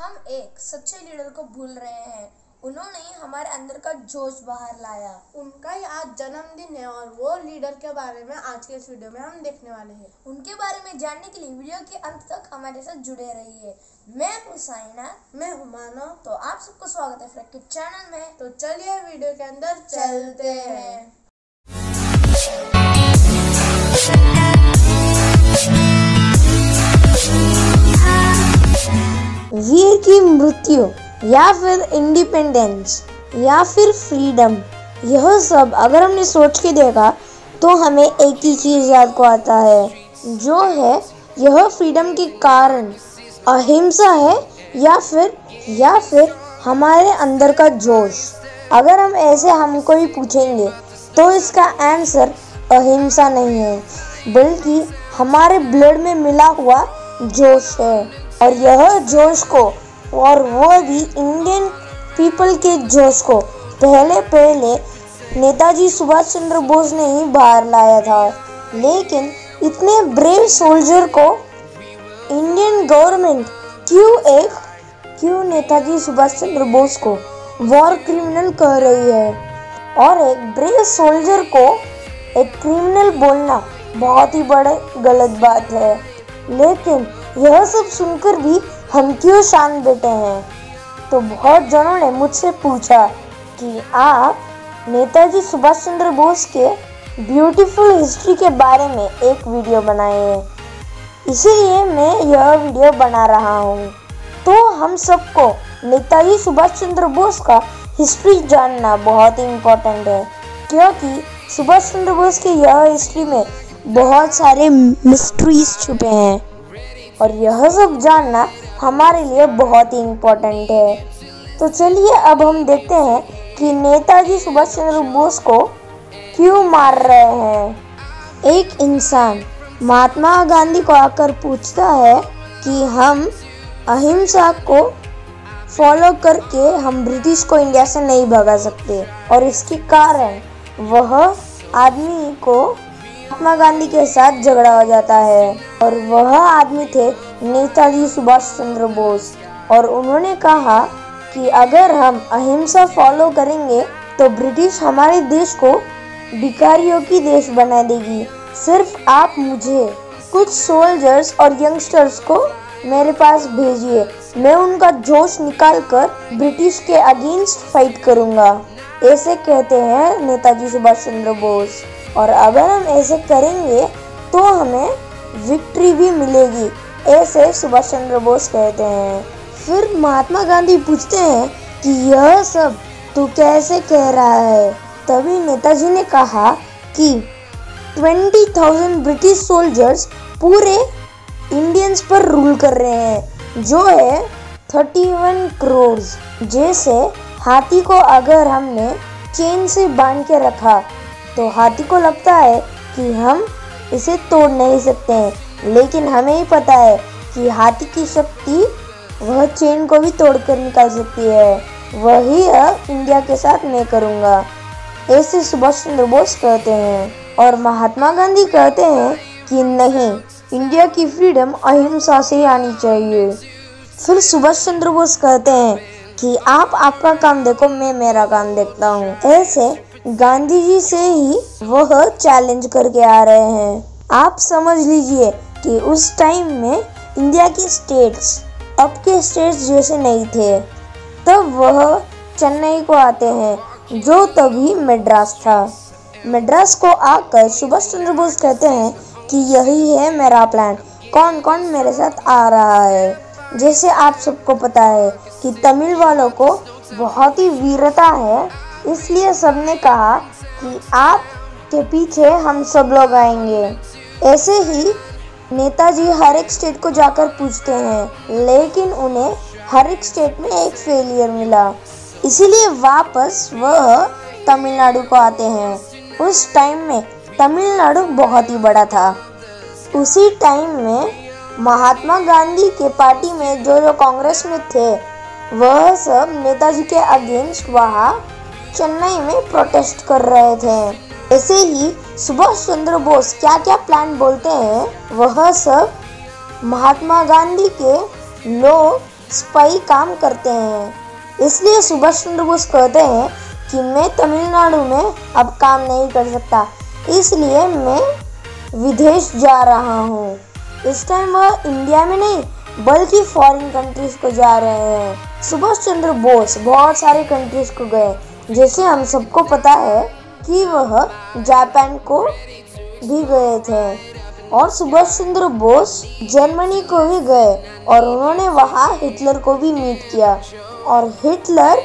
हम एक सच्चे लीडर को भूल रहे हैं। उन्होंने हमारे अंदर का जोश बाहर लाया। उनका ही आज जन्मदिन है और वो लीडर के बारे में आज के इस वीडियो में हम देखने वाले हैं। उनके बारे में जानने के लिए वीडियो के अंत तक हमारे साथ जुड़े रहिए। मैं हूँ साइना, मैं हूँ तो आप सबको स्वागत है फ्रैक्टिव चैनल में। तो चलिए वीडियो के अंदर चलते हैं। की मृत्यु, या फिर इंडिपेंडेंस या फिर फ्रीडम यह सब अगर हमने सोच के देखा तो हमें एक ही चीज़ याद को आता है, जो है यह फ्रीडम के कारण, अहिंसा है, या फिर या फिर हमारे अंदर का जोश। अगर हम ऐसे हमको ही पूछेंगे तो इसका आंसर अहिंसा नहीं है, बल्कि हमारे ब्लड में मिला हुआ जोश है, और यह जोश को और वो भी इंडियन पीपल के जोश को। पहले पहले नेताजी सुभाष चंद्र बोस ने ही बाहर लाया था। लेकिन इतने ब्रेव सोल्जर को इंडियन गवर्नमेंट क्यों एक, क्यों नेताजी सुभाष चंद्र बोस को वॉर क्रिमिनल कह रही है? और एक ब्रेव सोल्जर को एक क्रिमिनल बोलना बहुत ही बड़े गलत बात है। लेकिन यह सब सुनकर भी हम क्यों शांत बैठे हैं? तो बहुत जनों ने मुझसे पूछा कि आप नेताजी सुभाष चंद्र बोस के ब्यूटीफुल हिस्ट्री के बारे में एक वीडियो बनाए इसीलिए मैं यह वीडियो बना रहा हूँ। तो हम सबको नेताजी सुभाष चंद्र बोस का हिस्ट्री जानना बहुत ही इम्पोर्टेंट है, क्योंकि सुभाष चंद्र बोस के यह हिस्ट्री में बहुत सारे मिस्ट्रीज छुपे हैं। और यह सब जानना हमारे लिए बहुत ही इम्पोर्टेंट है। तो चलिए अब हम देखते हैं कि नेताजी सुभाष चंद्र बोस को क्यों मार रहे हैं। एक इंसान महात्मा गांधी को आकर पूछता है कि हम अहिंसा को फॉलो करके हम ब्रिटिश को इंडिया से नहीं भगा सकते और इसके कारण वह आदमी को महात्मा गांधी के साथ झगड़ा हो जाता है और वह आदमी थे नेताजी सुभाष चंद्र बोस। और उन्होंने कहा कि अगर हम अहिंसा फॉलो करेंगे तो ब्रिटिश हमारे देश को भिखारियों की देश बना देगी। सिर्फ़ आप मुझे, कुछ सोल्जर्स और यंगस्टर्स को मेरे पास भेजिए। मैं उनका जोश निकाल कर ब्रिटिश के अगेंस्ट फाइट करूँगा। ऐसे कहते हैं नेताजी सुभाष चंद्र बोस। और अगर हम ऐसे करेंगे तो हमें विक्ट्री भी मिलेगी। ऐसे सुभाष चंद्र बोस कहते हैं। फिर महात्मा गांधी पूछते हैं कि यह सब तू कैसे कह रहा है? तभी नेताजी ने कहा कि ट्वेंटी थाउज़ेंड ब्रिटिश सोल्जर्स पूरे इंडियंस पर रूल कर रहे हैं, जो है थर्टी वन करोड़। जैसे हाथी को अगर हमने चेन से बाँध के रखा तो हाथी को लगता है कि हम इसे तोड़ नहीं सकते हैं। लेकिन हमें ही पता है कि हाथी की शक्ति वह चेन को भी तोड़कर निकाल सकती है। वही इंडिया के साथ मैं करूँगा। ऐसे सुभाष चंद्र बोस कहते हैं और महात्मा गांधी कहते हैं कि नहीं इंडिया की फ्रीडम अहिंसा से आनी चाहिए। फिर सुभाष चंद्र बोस कहते हैं कि आप आपका काम देखो, मैं मेरा काम देखता हूँ। ऐसे गांधी जी से ही वह चैलेंज करके आ रहे हैं। आप समझ लीजिए कि उस टाइम में इंडिया की स्टेट्स अब के स्टेट्स जैसे नहीं थे, तब वह चेन्नई को आते हैं, जो तभी मद्रास था। मद्रास को आकर सुभाष चंद्र बोस कहते हैं कि यही है मेरा प्लान कौन कौन मेरे साथ आ रहा है? जैसे आप सबको पता है कि तमिल वालों को बहुत ही वीरता है, इसलिए सबने कहा कि आप के पीछे हम सब लोग आएँगे। ऐसे ही नेताजी हर एक स्टेट को जाकर पूछते हैं, लेकिन उन्हें हर एक स्टेट में एक फेलियर मिला। इसीलिए वापस वह तमिलनाडु को आते हैं। उस टाइम में तमिलनाडु बहुत ही बड़ा था। उसी टाइम में महात्मा गांधी के पार्टी में जो जो कांग्रेस में थे, वह सब नेताजी के अगेंस्ट वहाँ चेन्नई में प्रोटेस्ट कर रहे थे। ऐसे ही सुभाष चंद्र बोस क्या क्या प्लान बोलते हैं, वह सब महात्मा गांधी के लो स्पाई काम करते हैं। इसलिए सुभाष चंद्र बोस कहते हैं कि मैं तमिलनाडु में अब काम नहीं कर सकता, इसलिए मैं विदेश जा रहा हूँ। इस टाइम वह इंडिया में नहीं, बल्कि फॉरेन कंट्रीज़ को जा रहे हैं। सुभाष चंद्र बोस बहुत सारे कंट्रीज़ को गए, जैसे हम सबको पता है कि वह जापान को भी गए थे। और सुभाष चंद्र बोस जर्मनी को भी गए और उन्होंने वहाँ हिटलर को भी मीट किया। और हिटलर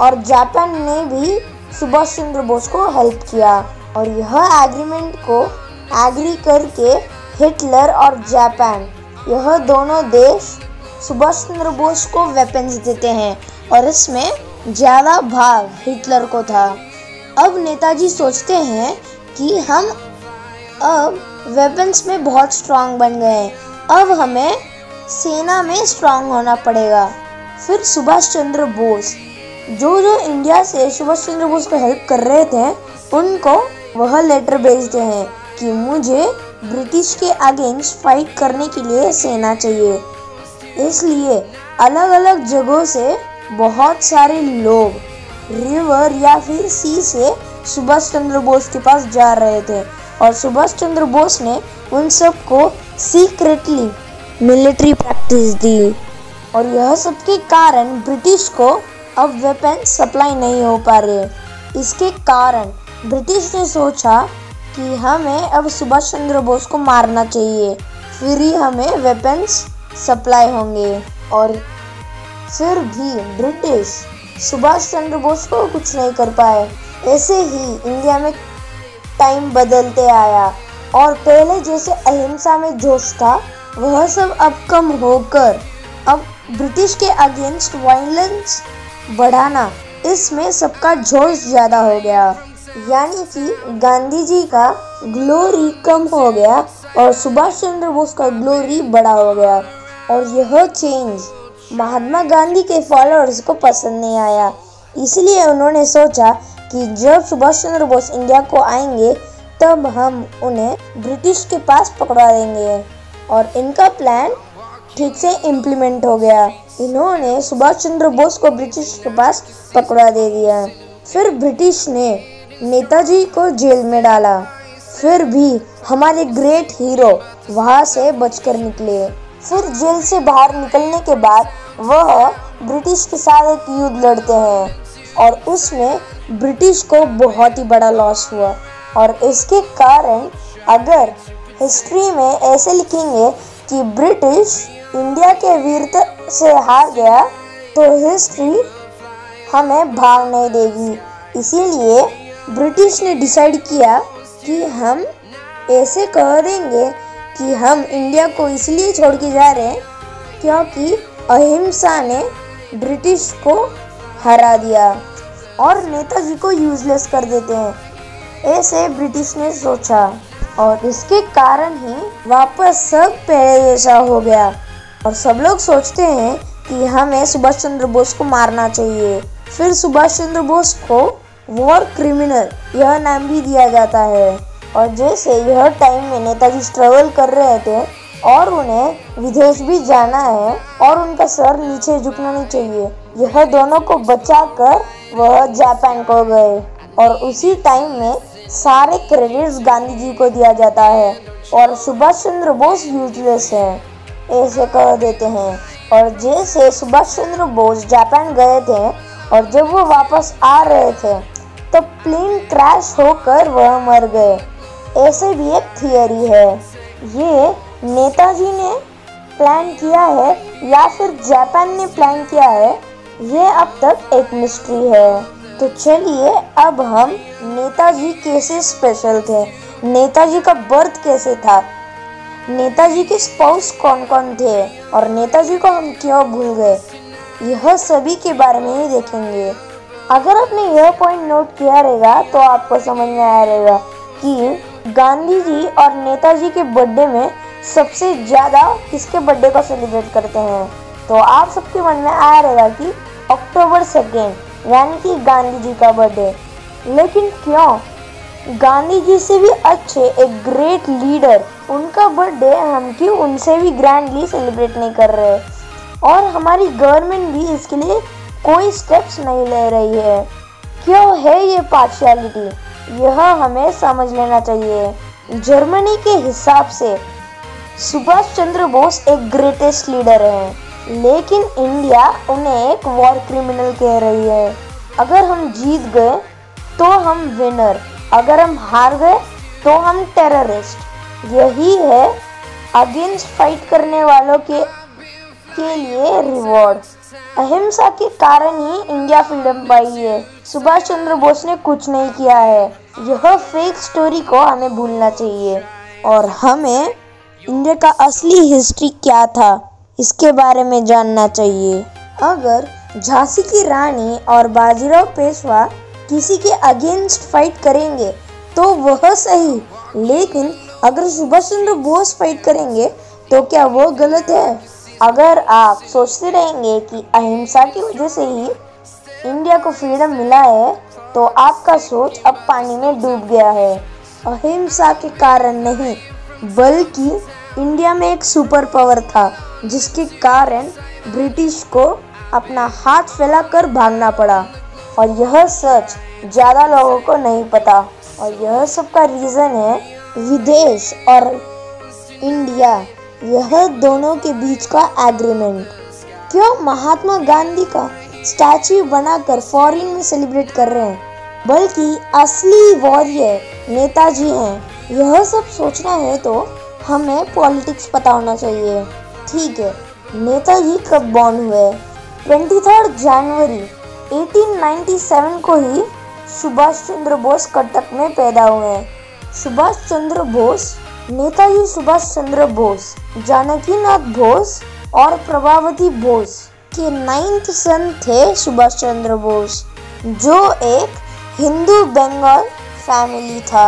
और जापान ने भी सुभाष चंद्र बोस को हेल्प किया। और यह एग्रीमेंट को एग्री करके हिटलर और जापान, यह दोनों देश सुभाष चंद्र बोस को वेपन्स देते हैं। और इसमें ज़्यादा भाग हिटलर को था। अब नेताजी सोचते हैं कि हम अब वेपन्स में बहुत स्ट्रांग बन गए हैं। अब हमें सेना में स्ट्रांग होना पड़ेगा। फिर सुभाष चंद्र बोस, जो जो इंडिया से सुभाष चंद्र बोस को हेल्प कर रहे थे, उनको वह लेटर भेजते हैं कि मुझे ब्रिटिश के अगेंस्ट फाइट करने के लिए सेना चाहिए। इसलिए अलग अलग जगहों से बहुत सारे लोग रिवर या फिर सी से सुभाष चंद्र बोस के पास जा रहे थे। और सुभाष चंद्र बोस ने उन सबको सीक्रेटली मिलिट्री प्रैक्टिस दी। और यह सब के कारण ब्रिटिश को अब वेपन सप्लाई नहीं हो पा रहे। इसके कारण ब्रिटिश ने सोचा कि हमें अब सुभाष चंद्र बोस को मारना चाहिए। फिर ही हमें वेपन्स सप्लाई होंगे। और फिर भी ब्रिटिश सुभाष चंद्र बोस को कुछ नहीं कर पाए। ऐसे ही इंडिया में टाइम बदलते आया और पहले जैसे अहिंसा में जोश था, वह सब अब कम होकर, अब ब्रिटिश के अगेंस्ट वायलेंस बढ़ाना, इसमें सबका जोश ज़्यादा हो गया। यानी कि गांधी जी का ग्लोरी कम हो गया और सुभाष चंद्र बोस का ग्लोरी बड़ा हो गया और यह चेंज महात्मा गांधी के फॉलोअर्स को पसंद नहीं आया। इसलिए उन्होंने सोचा कि जब सुभाष चंद्र बोस इंडिया को आएँगे, तब हम उन्हें ब्रिटिश के पास पकड़ा देंगे और इनका प्लान ठीक से इम्प्लीमेंट हो गया। इन्होंने सुभाष चंद्र बोस को ब्रिटिश के पास पकड़ा दे दिया। फिर ब्रिटिश ने नेताजी को जेल में डाला। फिर भी हमारे ग्रेट हीरो वहाँ से बचकर निकले। फिर जेल से बाहर निकलने के बाद वह ब्रिटिश के साथ एक युद्ध लड़ते हैं और उसमें ब्रिटिश को बहुत ही बड़ा लॉस हुआ। और इसके कारण अगर हिस्ट्री में ऐसे लिखेंगे कि ब्रिटिश इंडिया के वीरता से हार गया तो हिस्ट्री हमें भाग नहीं देगी। इसीलिए ब्रिटिश ने डिसाइड किया कि हम ऐसे कह देंगे कि हम इंडिया को इसलिए छोड़ के जा रहे हैं क्योंकि अहिंसा ने ब्रिटिश को हरा दिया और नेताजी को यूजलेस कर देते हैं। ऐसे ब्रिटिश ने सोचा और इसके कारण ही वापस सब पहले जैसा हो गया। और सब लोग सोचते हैं कि हमें सुभाष चंद्र बोस को मारना चाहिए। फिर सुभाष चंद्र बोस को वॉर क्रिमिनल यह नाम भी दिया जाता है। और जैसे यह टाइम में नेताजी स्ट्रगल कर रहे थे और उन्हें विदेश भी जाना है और उनका सर नीचे झुकना नहीं चाहिए, यह दोनों को बचाकर वह जापान को गए। और उसी टाइम में सारे क्रेडिट्स गांधी जी को दिया जाता है और सुभाष चंद्र बोस यूजलेस है, ऐसे कह देते हैं। और जैसे सुभाष चंद्र बोस जापान गए थे और जब वो वापस आ रहे थे तो प्लेन क्रैश होकर वह मर गए। ऐसे भी एक थियरी है। ये नेताजी ने प्लान किया है या फिर जापान ने प्लान किया है, ये अब तक एक मिस्ट्री है। तो चलिए, अब हम नेताजी कैसे स्पेशल थे? नेताजी का बर्थ कैसे था? नेताजी के स्पाउस कौन कौन थे? और नेताजी को हम क्यों भूल गए? यह सभी के बारे में ही देखेंगे। अगर आपने यह पॉइंट नोट किया रहेगा तो आपको समझ में आया रहेगा कि गांधी जी और नेताजी के बर्थडे में सबसे ज़्यादा किसके बर्थडे को सेलिब्रेट करते हैं? तो आप सबके मन में आया रहेगा कि अक्टूबर सेकेंड यानी कि गांधी जी का बर्थडे। लेकिन क्यों? गांधी जी से भी अच्छे, एक ग्रेट लीडर उनका बर्थडे हम क्यों उनसे भी ग्रैंडली सेलिब्रेट नहीं कर रहे? और हमारी गवर्नमेंट भी इसके लिए कोई स्टेप्स नहीं ले रही है। क्यों है ये पार्शियलिटी यह हमें समझ लेना चाहिए। जर्मनी के हिसाब से, सुभाष चंद्र बोस एक ग्रेटेस्ट लीडर हैं, लेकिन इंडिया उन्हें एक वॉर क्रिमिनल कह रही है। अगर हम जीत गए तो हम विनर अगर हम हार गए तो हम टेररिस्ट यही है अगेंस्ट फाइट करने वालों के के लिए रिवॉर्ड अहिंसा के कारण ही इंडिया फ्रीडम पाई है। सुभाष चंद्र बोस ने कुछ नहीं किया है। यह फेक स्टोरी को हमें भूलना चाहिए। और हमें इंडिया का असली हिस्ट्री क्या था, इसके बारे में जानना चाहिए। अगर झांसी की रानी और बाजीराव पेशवा किसी के अगेंस्ट फाइट करेंगे तो वह सही। लेकिन अगर सुभाष चंद्र बोस फाइट करेंगे तो क्या वो गलत है? अगर आप सोचते रहेंगे कि अहिंसा की वजह से ही इंडिया को फ्रीडम मिला है तो आपका सोच अब पानी में डूब गया है। अहिंसा के कारण नहीं, बल्कि इंडिया में एक सुपर पावर था, जिसके कारण ब्रिटिश को अपना हाथ फैलाकर भागना पड़ा। और यह सच, ज़्यादा लोगों को नहीं पता। और यह सब का रीज़न है, विदेश और इंडिया। यह दोनों के बीच का एग्रीमेंट क्यों महात्मा गांधी का स्टैचू बनाकर फॉरेन में सेलिब्रेट कर रहे हैं? बल्कि असली वॉरियर नेताजी हैं। यह सब सोचना है तो हमें पॉलिटिक्स पता होना चाहिए। ठीक है, नेताजी कब बॉर्न हुए? ट्वेंटी थर्ड जनवरी 1897 को ही सुभाष चंद्र बोस कटक में पैदा हुए सुभाष चंद्र बोस नेताजी सुभाष चंद्र बोस जानकी नाथ बोस और प्रभावती बोस के नाइन्थ सन थे सुभाष चंद्र बोस, जो एक हिंदू बंगाल फैमिली था।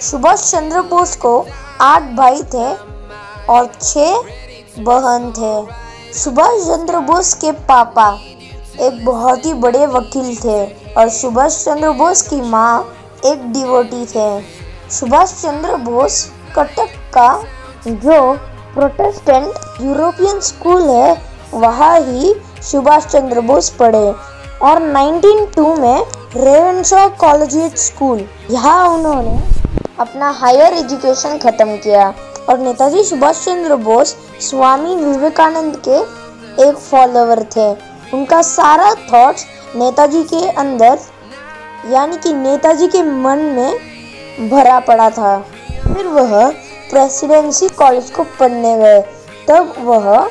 सुभाष चंद्र बोस को आठ भाई थे और छह बहन थे। सुभाष चंद्र बोस के पापा एक बहुत ही बड़े वकील थे और सुभाष चंद्र बोस की माँ एक डिवोटी थे। सुभाष चंद्र बोस कटक का जो प्रोटेस्टेंट यूरोपियन स्कूल है, वहाँ ही सुभाष चंद्र बोस पढ़े और 1902 में रेवेंशा कॉलेजिएट स्कूल। यहाँ उन्होंने अपना हायर एजुकेशन ख़त्म किया और नेताजी सुभाष चंद्र बोस स्वामी विवेकानंद के एक फॉलोवर थे। उनका सारा थॉट्स नेताजी के अंदर, यानी कि नेताजी के मन में भरा पड़ा था। फिर वह प्रेसिडेंसी कॉलेज को पढ़ने गए। तब वह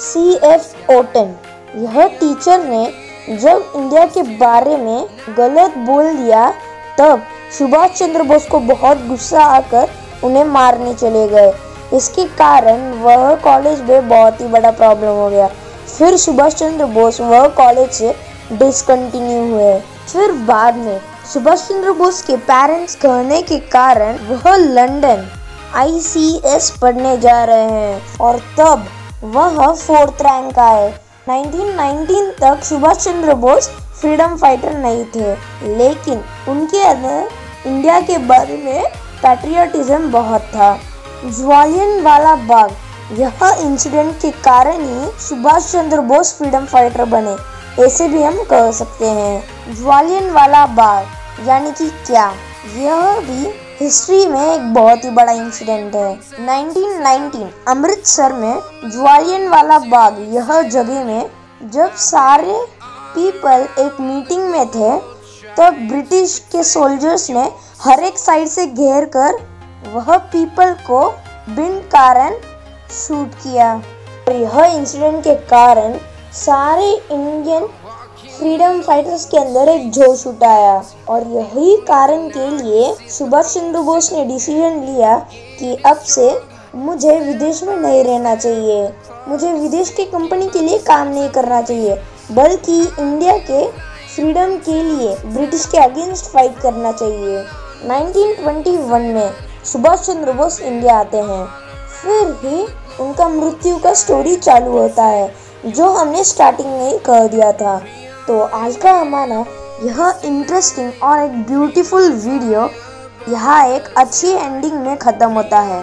सी एफ़ ओटन यह टीचर ने जब इंडिया के बारे में गलत बोल दिया, तब सुभाष चंद्र बोस को बहुत गुस्सा आकर उन्हें मारने चले गए। इसके कारण वह कॉलेज में बहुत ही बड़ा प्रॉब्लम हो गया। फिर सुभाष चंद्र बोस वह कॉलेज से डिसकंटिन्यू हुए। फिर बाद में सुभाष चंद्र बोस के पेरेंट्स कहने के कारण वह लंदन आईसीएस पढ़ने जा रहे हैं और तब वह फोर्थ रैंक आए। 1919 तक सुभाष चंद्र बोस फ्रीडम फाइटर नहीं थे, लेकिन उनके अंदर इंडिया के बारे में पैट्रियटिज्म बहुत था। ज्वालियन वाला बाग, यह इंसिडेंट के कारण ही सुभाष चंद्र बोस फ्रीडम फाइटर बने, ऐसे भी हम कह सकते हैं। ज्वालियन वाला बाग यानी कि क्या? यह भी हिस्ट्री में एक बहुत ही बड़ा इंसिडेंट है। 1919 अमृतसर में ज्वालियन वाला बाग, यह जगह में जब सारे पीपल एक मीटिंग में थे, तब ब्रिटिश के सोल्जर्स ने हर एक साइड से घेर कर वह पीपल को बिन कारण शूट किया। यह इंसिडेंट के कारण सारे इंडियन फ्रीडम फाइटर्स के अंदर एक जोश उठाया और यही कारण के लिए सुभाष चंद्र बोस ने डिसीज़न लिया कि अब से मुझे विदेश में नहीं रहना चाहिए। मुझे विदेश की कंपनी के लिए काम नहीं करना चाहिए, बल्कि इंडिया के फ्रीडम के लिए ब्रिटिश के अगेंस्ट फाइट करना चाहिए। 1921 में सुभाष चंद्र बोस इंडिया आते हैं। फिर ही उनका मृत्यु का स्टोरी चालू होता है, जो हमने स्टार्टिंग में ही कह दिया था। तो आज का हमारा यह इंटरेस्टिंग और एक ब्यूटीफुल वीडियो यहाँ एक अच्छी एंडिंग में ख़त्म होता है।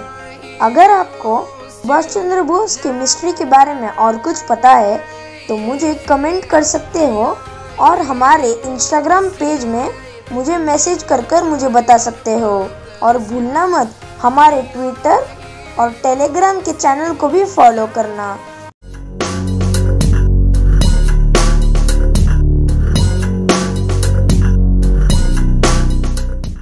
अगर आपको सुभाष चंद्र बोस की मिस्ट्री के बारे में और कुछ पता है तो मुझे कमेंट कर सकते हो और हमारे इंस्टाग्राम पेज में मुझे मैसेज कर कर मुझे बता सकते हो। और भूलना मत, हमारे ट्विटर और टेलीग्राम के चैनल को भी फॉलो करना।